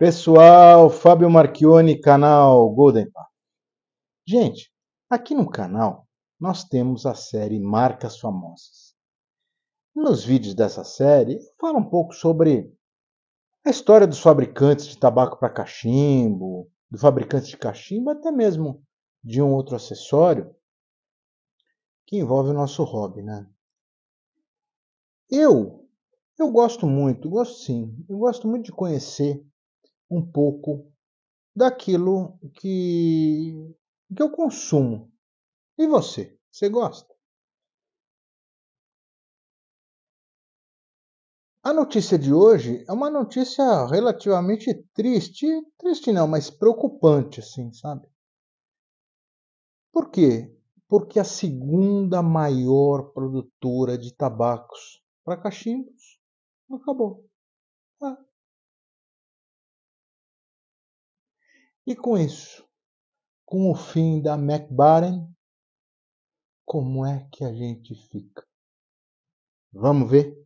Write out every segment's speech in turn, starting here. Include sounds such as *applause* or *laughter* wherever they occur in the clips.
Pessoal, Fábio Marchione, canal Golden Path. Gente, aqui no canal nós temos a série Marcas Famosas. Nos vídeos dessa série, eu falo um pouco sobre a história dos fabricantes de tabaco para cachimbo, do fabricante de cachimbo, até mesmo de um outro acessório que envolve o nosso hobby, né? Eu, eu gosto muito, gosto sim, eu gosto muito de conhecer um pouco daquilo que, que eu consumo. E você? Você gosta? A notícia de hoje é uma notícia relativamente triste, triste não, mas preocupante, assim, sabe? Por quê? Porque a segunda maior produtora de tabacos para cachimbos acabou. Ah, E com isso, com o fim da McBaren, como é que a gente fica? Vamos ver?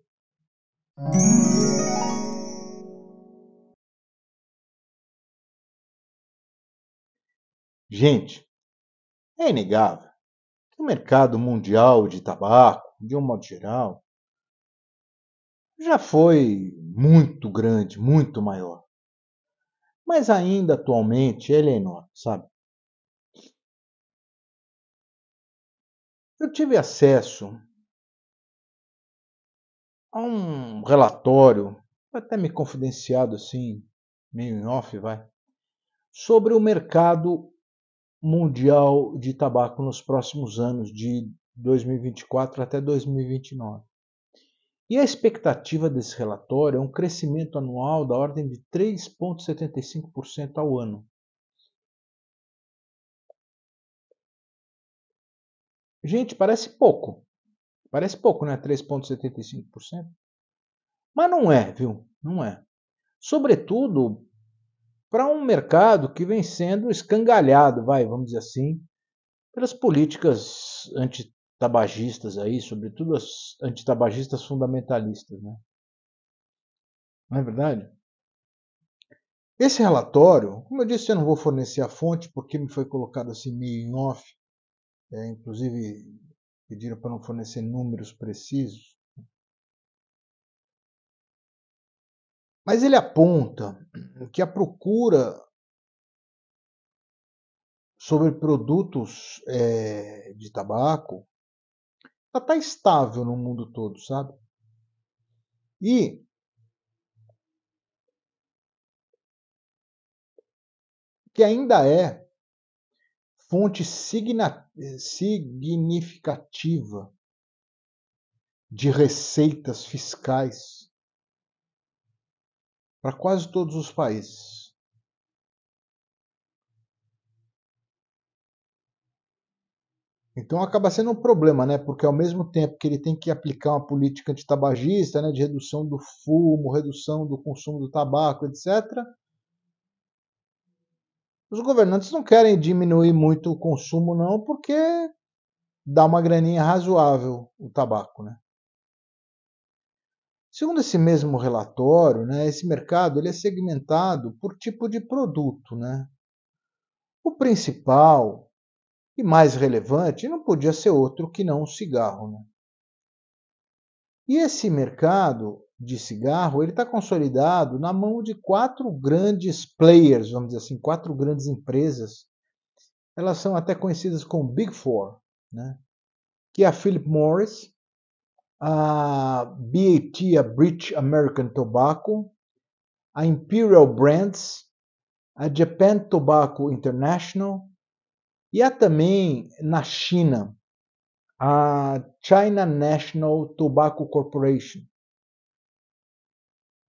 Gente, é inegável que o mercado mundial de tabaco, de um modo geral, já foi muito grande, muito maior mas ainda atualmente ele é enorme, sabe? Eu tive acesso a um relatório, até me confidenciado assim, meio em off, vai, sobre o mercado mundial de tabaco nos próximos anos, de 2024 até 2029. E a expectativa desse relatório é um crescimento anual da ordem de 3,75% ao ano. Gente, parece pouco. Parece pouco, né? 3,75%. Mas não é, viu? Não é. Sobretudo para um mercado que vem sendo escangalhado, vai, vamos dizer assim, pelas políticas anti tabagistas aí, sobretudo as antitabagistas fundamentalistas, né? Não é verdade? Esse relatório, como eu disse, eu não vou fornecer a fonte porque me foi colocado assim meio em off, é, inclusive pediram para não fornecer números precisos. Mas ele aponta que a procura sobre produtos é, de tabaco está estável no mundo todo, sabe? E que ainda é fonte significativa de receitas fiscais para quase todos os países. Então acaba sendo um problema, né? Porque ao mesmo tempo que ele tem que aplicar uma política antitabagista, né, de redução do fumo, redução do consumo do tabaco, etc., os governantes não querem diminuir muito o consumo, não, porque dá uma graninha razoável o tabaco, né? Segundo esse mesmo relatório, né, esse mercado ele é segmentado por tipo de produto, né? O principal e mais relevante, não podia ser outro que não o cigarro. Né? E esse mercado de cigarro ele está consolidado na mão de quatro grandes players, vamos dizer assim, quatro grandes empresas. Elas são até conhecidas como Big Four, né? que é a Philip Morris, a BAT, a British American Tobacco, a Imperial Brands, a Japan Tobacco International e há também na China a China National Tobacco Corporation,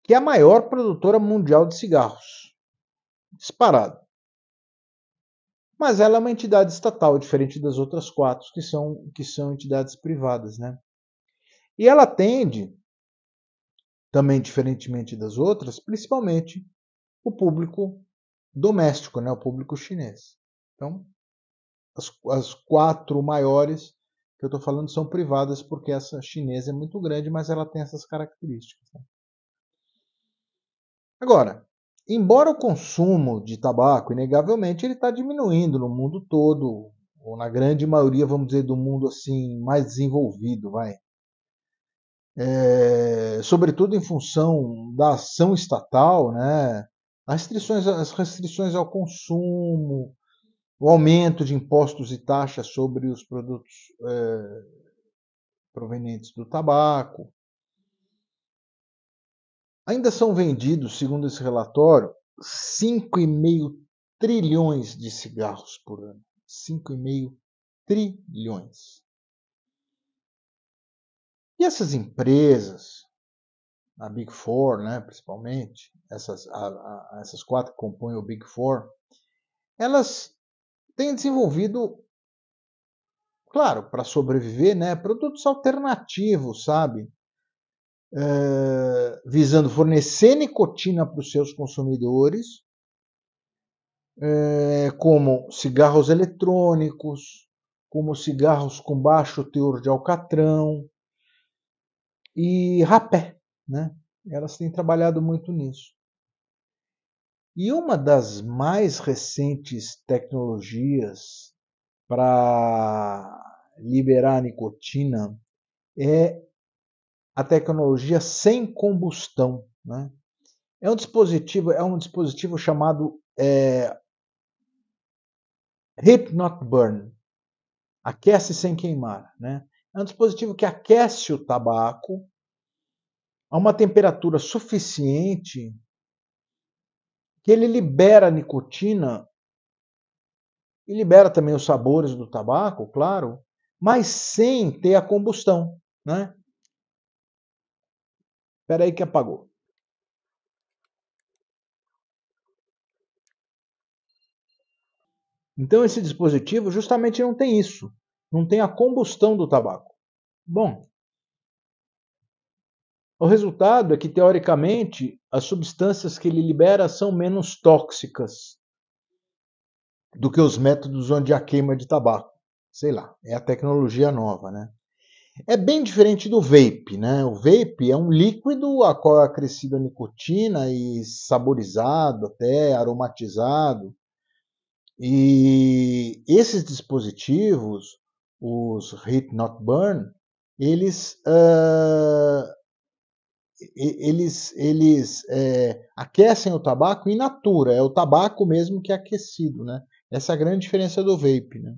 que é a maior produtora mundial de cigarros. Disparado. Mas ela é uma entidade estatal, diferente das outras quatro, que são, que são entidades privadas. Né? E ela atende, também diferentemente das outras, principalmente o público doméstico, né? o público chinês. Então, as, as quatro maiores que eu estou falando são privadas porque essa chinesa é muito grande, mas ela tem essas características. Né? Agora, embora o consumo de tabaco, inegavelmente, ele está diminuindo no mundo todo, ou na grande maioria, vamos dizer, do mundo assim mais desenvolvido, vai. É, sobretudo em função da ação estatal, né? As restrições, as restrições ao consumo, o aumento de impostos e taxas sobre os produtos é, provenientes do tabaco. Ainda são vendidos, segundo esse relatório, 5,5 trilhões de cigarros por ano. 5,5 trilhões. E essas empresas, a Big Four, né, principalmente, essas, a, a, essas quatro que compõem o Big Four, elas têm desenvolvido, claro, para sobreviver, né, produtos alternativos, sabe? É, visando fornecer nicotina para os seus consumidores, é, como cigarros eletrônicos, como cigarros com baixo teor de alcatrão e rapé, né? Elas têm trabalhado muito nisso. E uma das mais recentes tecnologias para liberar a nicotina é a tecnologia sem combustão. Né? É um dispositivo, é um dispositivo chamado é, Heat Not Burn, aquece sem queimar. Né? É um dispositivo que aquece o tabaco a uma temperatura suficiente que ele libera a nicotina e libera também os sabores do tabaco, claro, mas sem ter a combustão, né? Espera aí que apagou. Então esse dispositivo justamente não tem isso, não tem a combustão do tabaco. Bom, o resultado é que teoricamente as substâncias que ele libera são menos tóxicas do que os métodos onde há queima de tabaco. Sei lá, é a tecnologia nova, né? É bem diferente do vape, né? O vape é um líquido a qual é acrescida nicotina e saborizado, até aromatizado. E esses dispositivos, os Heat Not Burn, eles, uh, eles, eles é, aquecem o tabaco in natura, é o tabaco mesmo que é aquecido, né? Essa é a grande diferença do vape, né?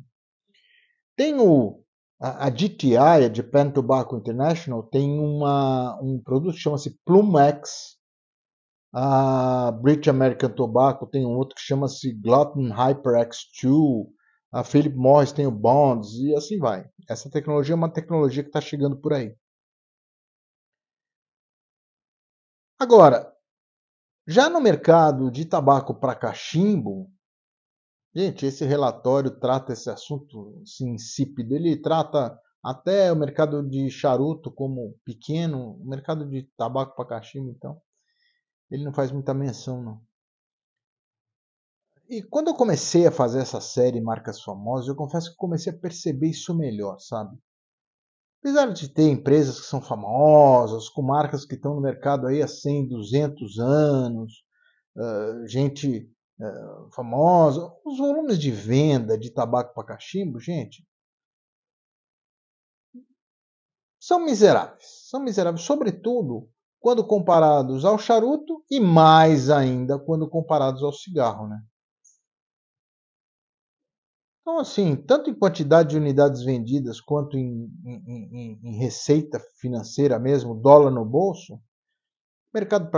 Tem o a, a DTI, a Japan Tobacco International, tem uma, um produto que chama-se Plumex. A British American Tobacco tem um outro que chama-se Glutton Hyper X2. A Philip Morris tem o Bonds e assim vai. Essa tecnologia é uma tecnologia que está chegando por aí. Agora, já no mercado de tabaco para cachimbo, Gente, esse relatório trata esse assunto assim, insípido. Ele trata até o mercado de charuto como pequeno, o mercado de tabaco para cachimbo, então. Ele não faz muita menção, não. E quando eu comecei a fazer essa série Marcas Famosas, eu confesso que comecei a perceber isso melhor, sabe? Apesar de ter empresas que são famosas, com marcas que estão no mercado aí há 100, 200 anos, gente famosa, os volumes de venda de tabaco para cachimbo, gente, são miseráveis. São miseráveis, sobretudo quando comparados ao charuto e mais ainda quando comparados ao cigarro, né? Então, assim, tanto em quantidade de unidades vendidas quanto em, em, em, em receita financeira mesmo, dólar no bolso, mercado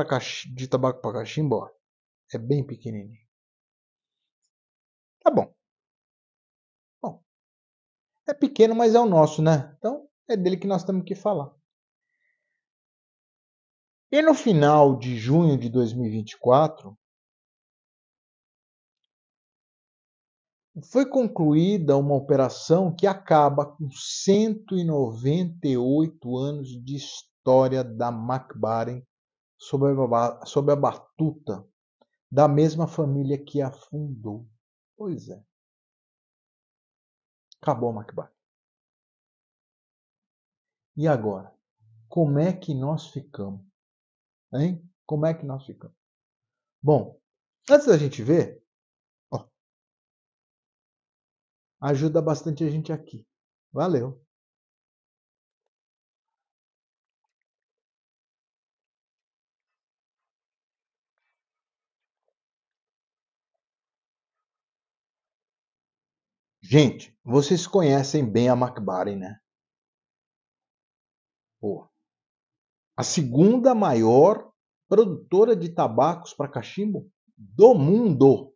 de tabaco para cachimbo é bem pequenininho. Tá bom. Bom. É pequeno, mas é o nosso, né? Então é dele que nós temos que falar. E no final de junho de 2024, foi concluída uma operação que acaba com 198 anos de história da McBaren sob a, sob a batuta da mesma família que a fundou. Pois é. Acabou a McBarney. E agora? Como é que nós ficamos? Hein? Como é que nós ficamos? Bom, Antes da gente ver, ó, ajuda bastante a gente aqui. Valeu! Gente, vocês conhecem bem a McBaren, né? A segunda maior produtora de tabacos para cachimbo do mundo.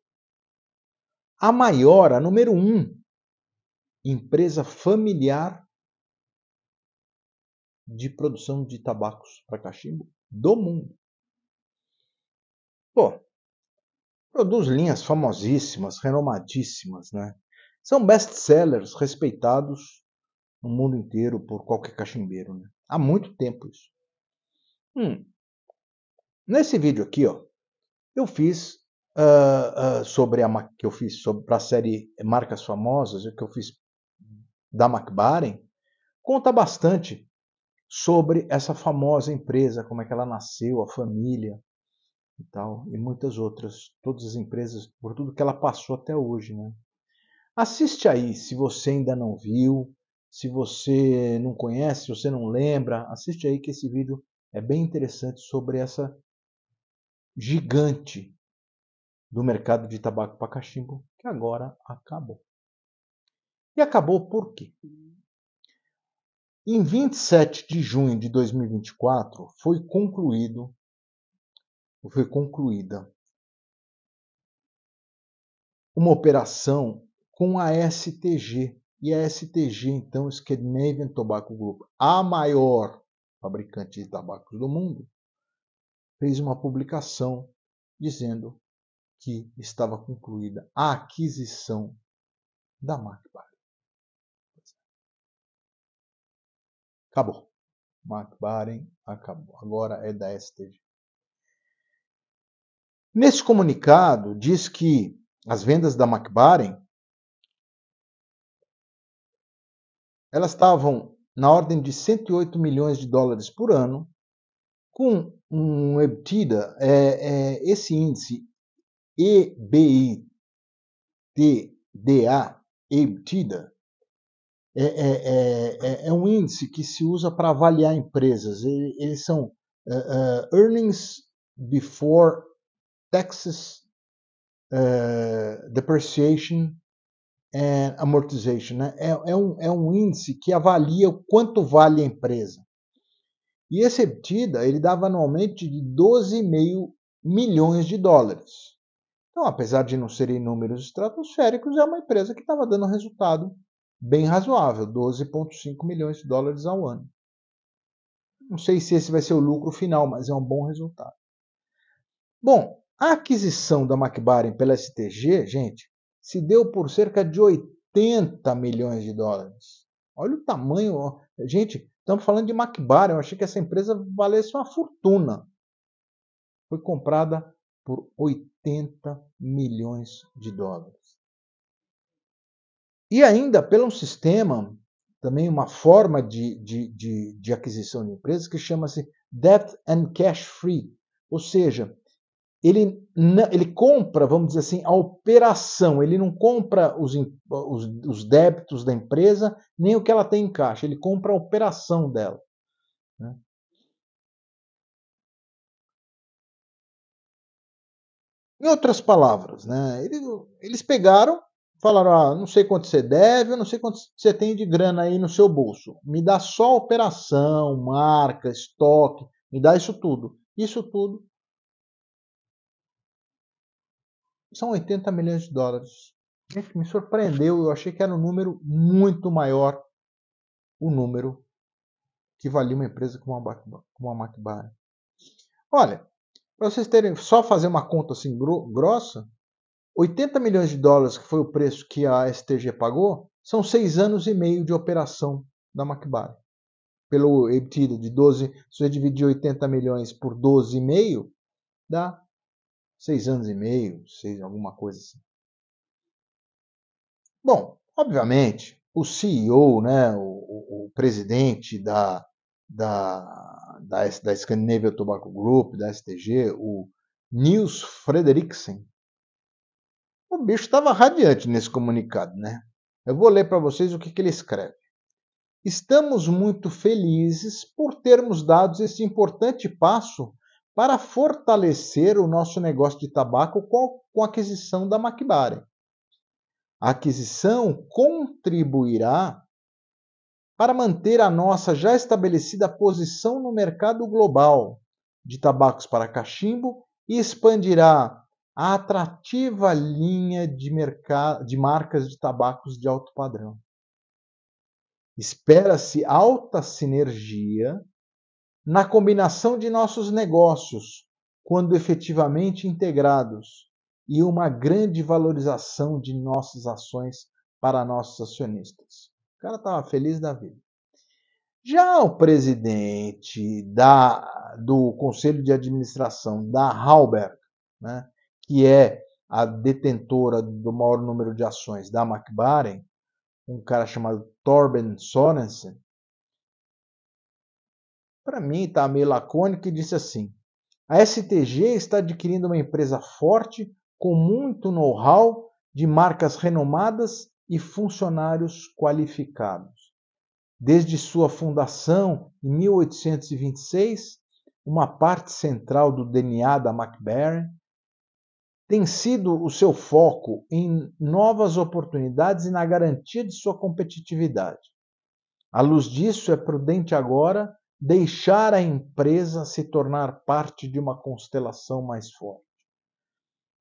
A maior, a número um, empresa familiar de produção de tabacos para cachimbo do mundo. Pô, produz linhas famosíssimas, renomadíssimas, né? São best-sellers respeitados no mundo inteiro por qualquer cachimbeiro, né? Há muito tempo isso. Hum. Nesse vídeo aqui, ó, eu fiz uh, uh, sobre a que eu fiz para a série Marcas Famosas, que eu fiz da McBaren, conta bastante sobre essa famosa empresa, como é que ela nasceu, a família e tal, e muitas outras, todas as empresas, por tudo que ela passou até hoje, né? Assiste aí, se você ainda não viu, se você não conhece, se você não lembra, assiste aí que esse vídeo é bem interessante sobre essa gigante do mercado de tabaco para cachimbo que agora acabou. E acabou por quê? Em 27 de junho de 2024 foi concluído foi concluída uma operação com a STG. E a STG, então, Scandinavian Tobacco Group, a maior fabricante de tabacos do mundo, fez uma publicação dizendo que estava concluída a aquisição da McBaren. Acabou. McBaren acabou. Agora é da STG. Nesse comunicado diz que as vendas da McBaren elas estavam na ordem de 108 milhões de dólares por ano, com um EBITDA, é, é, esse índice EBITDA, EBITDA, é, é, é, é, um índice que se usa para avaliar empresas. Eles são uh, Earnings Before Taxes, uh, Depreciation é, amortization, né? é, é, um, é um índice que avalia o quanto vale a empresa. E esse EBITDA ele dava anualmente de 12,5 milhões de dólares. Então, apesar de não serem números estratosféricos, é uma empresa que estava dando resultado bem razoável, 12,5 milhões de dólares ao ano. Não sei se esse vai ser o lucro final, mas é um bom resultado. Bom, a aquisição da McBaren pela STG, gente, se deu por cerca de 80 milhões de dólares. Olha o tamanho. Gente, estamos falando de McBaren. Eu achei que essa empresa valesse uma fortuna. Foi comprada por 80 milhões de dólares. E ainda pelo um sistema, também uma forma de, de, de, de aquisição de empresas que chama-se Debt and Cash Free. Ou seja, ele, ele compra, vamos dizer assim, a operação, ele não compra os, os, os, débitos da empresa, nem o que ela tem em caixa, ele compra a operação dela. Né? Em outras palavras, né, eles, eles pegaram, falaram: ah, não sei quanto você deve, eu não sei quanto você tem de grana aí no seu bolso. Me dá só operação, marca, estoque, me dá isso tudo. Isso tudo são 80 milhões de dólares. Gente, me surpreendeu, eu achei que era um número muito maior o número que valia uma empresa como a McBaren. Olha, para vocês terem só fazer uma conta assim grossa, 80 milhões de dólares, que foi o preço que a STG pagou, são seis anos e meio de operação da McBaren. Pelo EBITDA de 12, se você dividir 80 milhões por 12,5, dá seis anos e meio, seis, alguma coisa assim. Bom, obviamente, o CEO, né, o, o, o presidente da, da, da, da Scandinavian Tobacco Group, da STG, o Nils Frederiksen, o bicho estava radiante nesse comunicado, né? Eu vou ler para vocês o que, que ele escreve. Estamos muito felizes por termos dado esse importante passo para fortalecer o nosso negócio de tabaco com a aquisição da McBaren. A aquisição contribuirá para manter a nossa já estabelecida posição no mercado global de tabacos para cachimbo e expandirá a atrativa linha de, de marcas de tabacos de alto padrão. Espera-se alta sinergia na combinação de nossos negócios, quando efetivamente integrados, e uma grande valorização de nossas ações para nossos acionistas. O cara estava feliz da vida. Já o presidente da, do Conselho de Administração da Halberg, né, que é a detentora do maior número de ações da McBaren, um cara chamado Torben Sorensen, para mim está meio lacônico e disse assim: a STG está adquirindo uma empresa forte com muito know-how de marcas renomadas e funcionários qualificados. Desde sua fundação em 1826, uma parte central do DNA da McBaren tem sido o seu foco em novas oportunidades e na garantia de sua competitividade. À luz disso, é prudente agora deixar a empresa se tornar parte de uma constelação mais forte.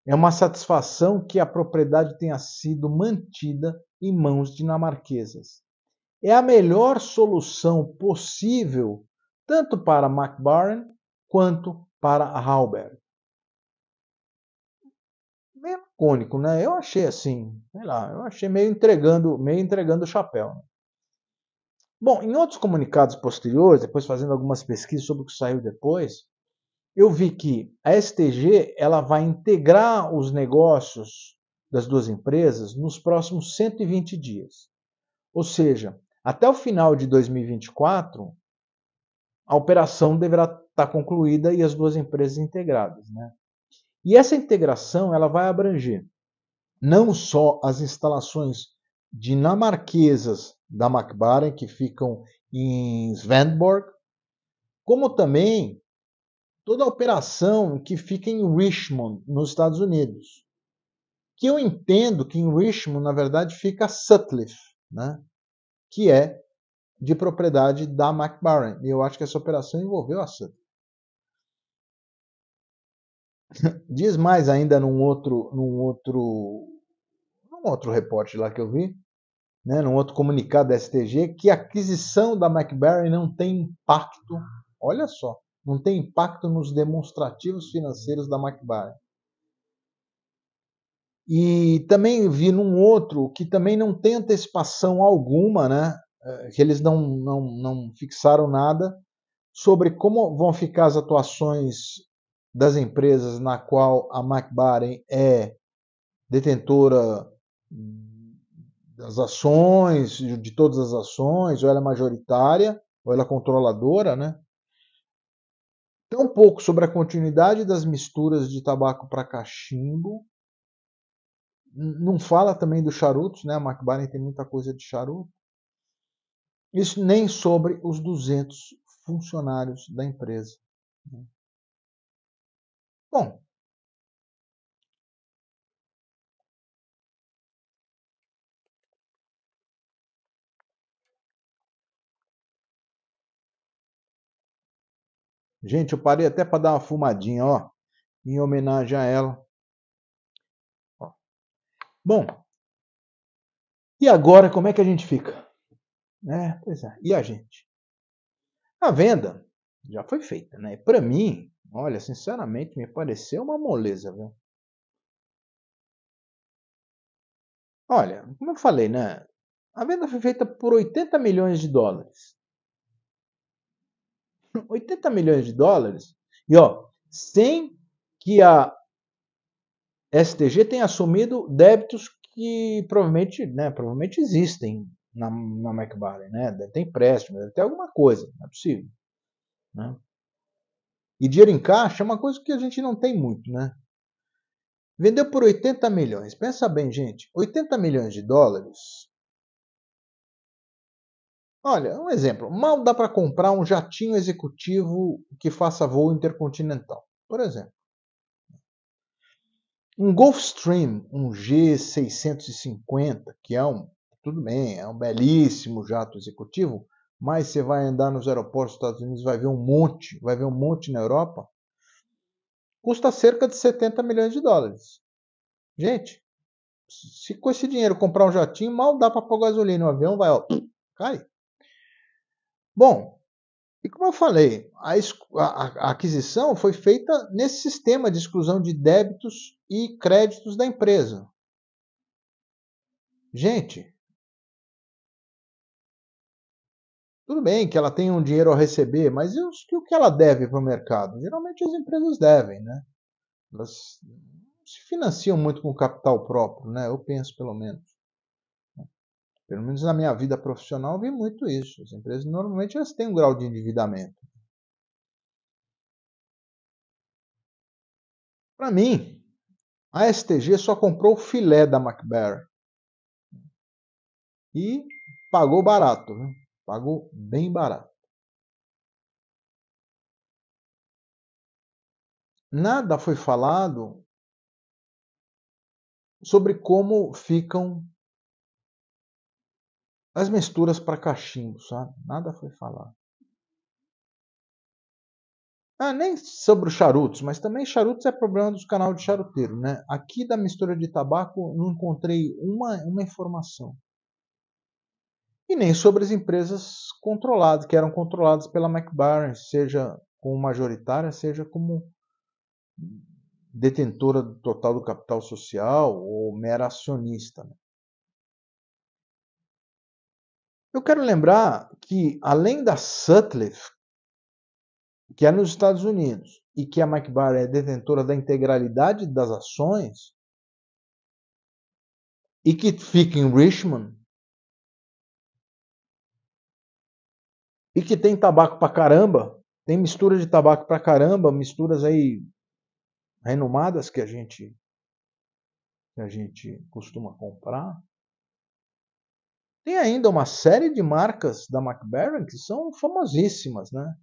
É uma satisfação que a propriedade tenha sido mantida em mãos dinamarquesas. É a melhor solução possível tanto para McBaren quanto para Halberg meio cônico, né? Eu achei assim, sei lá, eu achei meio entregando, meio entregando o chapéu. Né? Bom, em outros comunicados posteriores, depois fazendo algumas pesquisas sobre o que saiu depois, eu vi que a STG ela vai integrar os negócios das duas empresas nos próximos 120 dias. Ou seja, até o final de 2024, a operação deverá estar concluída e as duas empresas integradas. Né? E essa integração ela vai abranger não só as instalações dinamarquesas da McBaren, que ficam em Svendborg, como também toda a operação que fica em Richmond, nos Estados Unidos. Que eu entendo que em Richmond, na verdade, fica Sutcliffe, né? que é de propriedade da McBaren. E eu acho que essa operação envolveu a Sutcliffe. *laughs* Diz mais ainda num outro, num outro, num outro reporte lá que eu vi, né, num outro comunicado da STG, que a aquisição da McBarry não tem impacto, olha só, não tem impacto nos demonstrativos financeiros da McBarry. E também vi num outro que também não tem antecipação alguma, né, eh, que eles não, não, não fixaram nada sobre como vão ficar as atuações das empresas na qual a McBaren é detentora das ações, de todas as ações, ou ela é majoritária, ou ela é controladora, né? Tão pouco sobre a continuidade das misturas de tabaco para cachimbo. Não fala também dos charutos, né? A McBaren tem muita coisa de charuto. Isso nem sobre os 200 funcionários da empresa. Né? Bom, Gente, eu parei até para dar uma fumadinha, ó, em homenagem a ela. Ó. Bom, e agora como é que a gente fica? É, pois é, e a gente? A venda já foi feita, né? Para mim, Olha, sinceramente, me pareceu uma moleza, viu? Olha, como eu falei, né? A venda foi feita por 80 milhões de dólares. *laughs* 80 milhões de dólares. E ó, sem que a STG tenha assumido débitos que provavelmente, né, provavelmente existem na, na né? Deve ter empréstimo, deve ter alguma coisa, não é possível. Né? E dinheiro em caixa é uma coisa que a gente não tem muito, né? Vendeu por 80 milhões. Pensa bem, gente. 80 milhões de dólares. Olha, um exemplo. Mal dá para comprar um jatinho executivo que faça voo intercontinental, por exemplo. Um Gulfstream, um G650, que é um, tudo bem, é um belíssimo jato executivo, mas você vai andar nos aeroportos dos Estados Unidos, vai ver um monte, vai ver um monte na Europa, custa cerca de 70 milhões de dólares. Gente, se com esse dinheiro comprar um jatinho, mal dá para pôr gasolina no avião, vai, ó, cai. Bom, e como eu falei, a, a, a, aquisição foi feita nesse sistema de exclusão de débitos e créditos da empresa. Gente, Tudo bem que ela tem um dinheiro a receber, mas o que ela deve para o mercado? Geralmente as empresas devem, né? Elas se financiam muito com capital próprio, né? Eu penso pelo menos. Pelo menos na minha vida profissional eu vi muito isso. As empresas normalmente elas têm um grau de endividamento. Para mim, a STG só comprou o filé da McBaron. E pagou barato. Viu? Pagou bem barato. Nada foi falado sobre como ficam as misturas para cachimbo, sabe? Nada foi falado. Ah, nem sobre os charutos, mas também charutos é problema dos canais de charuteiro, né? Aqui da mistura de tabaco não encontrei uma, uma informação e nem sobre as empresas controladas, que eram controladas pela McBaren, seja como majoritária, seja como detentora total do capital social ou mera acionista. Né? Eu quero lembrar que, além da Sutcliffe, que é nos Estados Unidos, e que a McBaren é detentora da integralidade das ações, e que fica em Richmond, e que tem tabaco pra caramba, tem mistura de tabaco pra caramba, misturas aí renomadas que a gente que a gente costuma comprar. Tem ainda uma série de marcas da McBaren que são famosíssimas, né?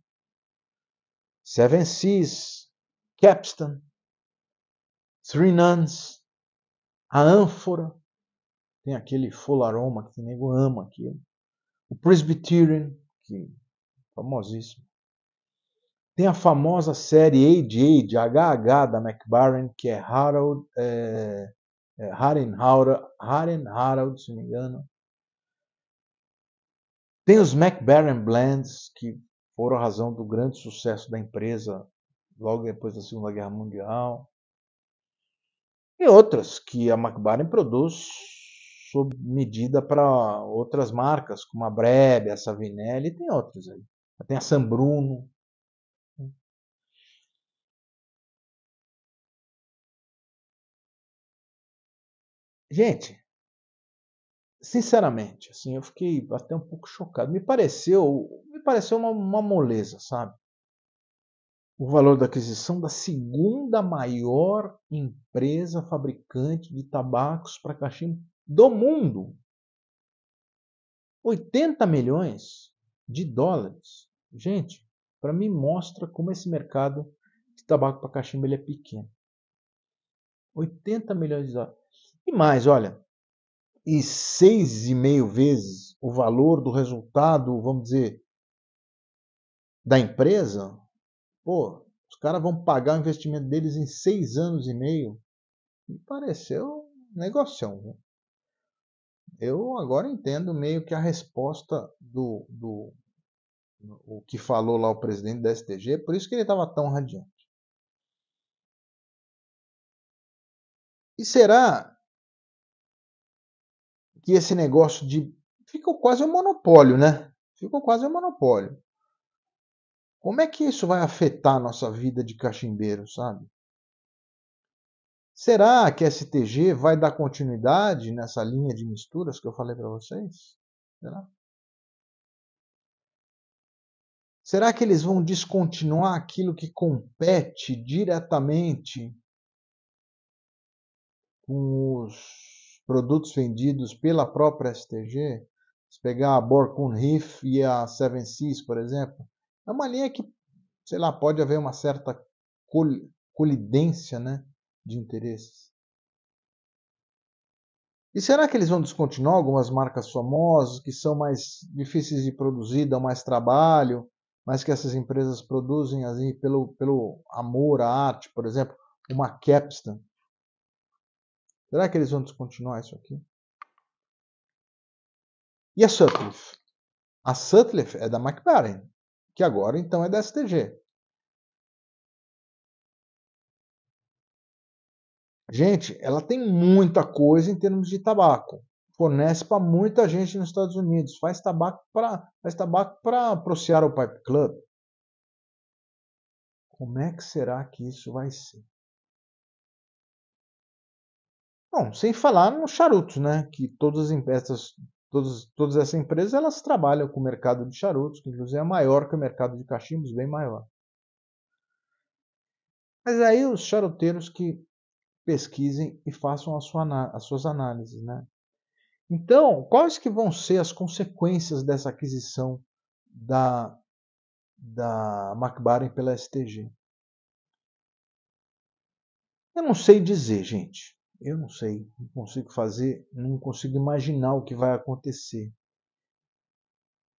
Seven Seas, Capstan, Three Nuns, a ânfora, tem aquele full aroma que o nego ama aquilo. O Presbyterian, que famosíssimo. Tem a famosa série AJ de HH da McBaren, que é Harold, é, é Haren, Harold, se não me engano. Tem os McBaren Blends, que foram a razão do grande sucesso da empresa logo depois da Segunda Guerra Mundial. E outras que a McBaren produz sob medida para outras marcas, como a Brebe, a Savinelli, e tem outras aí. Tem a San Bruno. Gente, sinceramente, assim, eu fiquei até um pouco chocado. Me pareceu, me pareceu uma, uma moleza, sabe? O valor da aquisição da segunda maior empresa fabricante de tabacos para cachimbo do mundo. 80 milhões de dólares. Gente, para mim mostra como esse mercado de tabaco para cachimbo ele é pequeno. 80 milhões de dólares. E mais, olha, e seis e meio vezes o valor do resultado, vamos dizer, da empresa, pô, os caras vão pagar o investimento deles em seis anos e meio. Me pareceu um negocião. Eu agora entendo meio que a resposta do, do, o que falou lá o presidente da STG, por isso que ele estava tão radiante. E será que esse negócio de. Ficou quase um monopólio, né? Ficou quase um monopólio. Como é que isso vai afetar a nossa vida de cachimbeiro, sabe? Será que a STG vai dar continuidade nessa linha de misturas que eu falei para vocês? Será? Será que eles vão descontinuar aquilo que compete diretamente com os produtos vendidos pela própria STG, se pegar a Borkun Reef e a Seven Seas, por exemplo, é uma linha que, sei lá, pode haver uma certa colidência né, de interesses. E será que eles vão descontinuar algumas marcas famosas que são mais difíceis de produzir, dão mais trabalho, mas que essas empresas produzem assim, pelo, pelo amor à arte, por exemplo, uma Capstan? Será que eles vão descontinuar isso aqui? E a Sutcliffe? A Sutcliffe é da McLaren, que agora então é da STG. Gente, ela tem muita coisa em termos de tabaco. Fornece para muita gente nos Estados Unidos. Faz tabaco para faz tabaco para o Seattle Pipe Club. Como é que será que isso vai ser? Bom, sem falar nos charutos, né? Que todas as empresas, todas, todas essas empresas, elas trabalham com o mercado de charutos, que inclusive é maior que o mercado de cachimbos, bem maior. Mas aí os charuteiros que pesquisem e façam sua, as suas análises, né? Então, quais que vão ser as consequências dessa aquisição da, da McBaren pela STG? Eu não sei dizer, gente. Eu não sei, não consigo fazer, não consigo imaginar o que vai acontecer.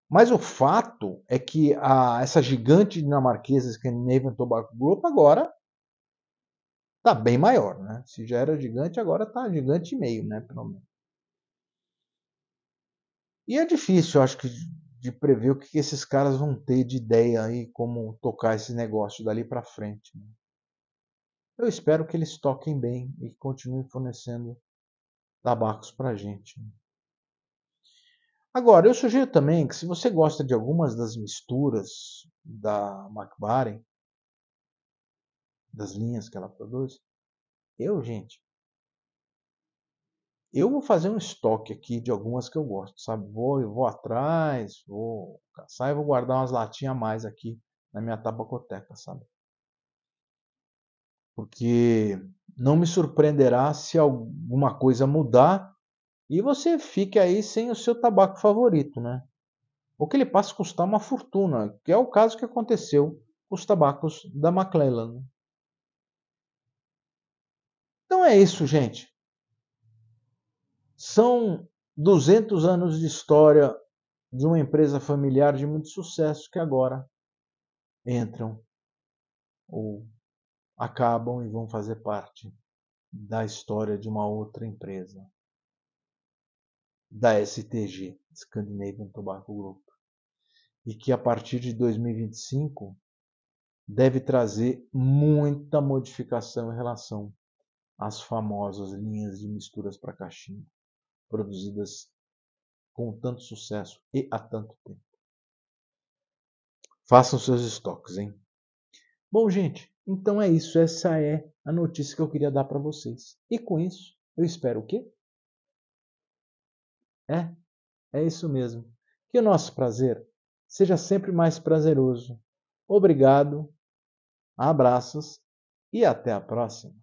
Mas o fato é que a, essa gigante dinamarquesa Scandinavian Tobacco Group agora está bem maior, né? Se já era gigante, agora está gigante e meio, né? Pelo menos. E é difícil, acho que, de prever o que esses caras vão ter de ideia aí, como tocar esse negócio dali para frente. Né? Eu espero que eles toquem bem e continuem fornecendo tabacos para a gente. Agora, eu sugiro também que se você gosta de algumas das misturas da McBaren, das linhas que ela produz, eu, gente, eu vou fazer um estoque aqui de algumas que eu gosto, sabe? Vou, eu vou atrás, vou caçar e vou guardar umas latinhas a mais aqui na minha tabacoteca, sabe? porque não me surpreenderá se alguma coisa mudar e você fique aí sem o seu tabaco favorito, né? Ou que ele passe a custar uma fortuna, que é o caso que aconteceu com os tabacos da McClellan. Então é isso, gente. São 200 anos de história de uma empresa familiar de muito sucesso que agora entram ou acabam e vão fazer parte da história de uma outra empresa, da STG, Scandinavian Tobacco Group, e que a partir de 2025 deve trazer muita modificação em relação às famosas linhas de misturas para cachimbo, produzidas com tanto sucesso e há tanto tempo. Façam seus estoques, hein? Bom, gente, então é isso. Essa é a notícia que eu queria dar para vocês. E com isso, eu espero o quê? É, é isso mesmo. Que o nosso prazer seja sempre mais prazeroso. Obrigado, abraços e até a próxima.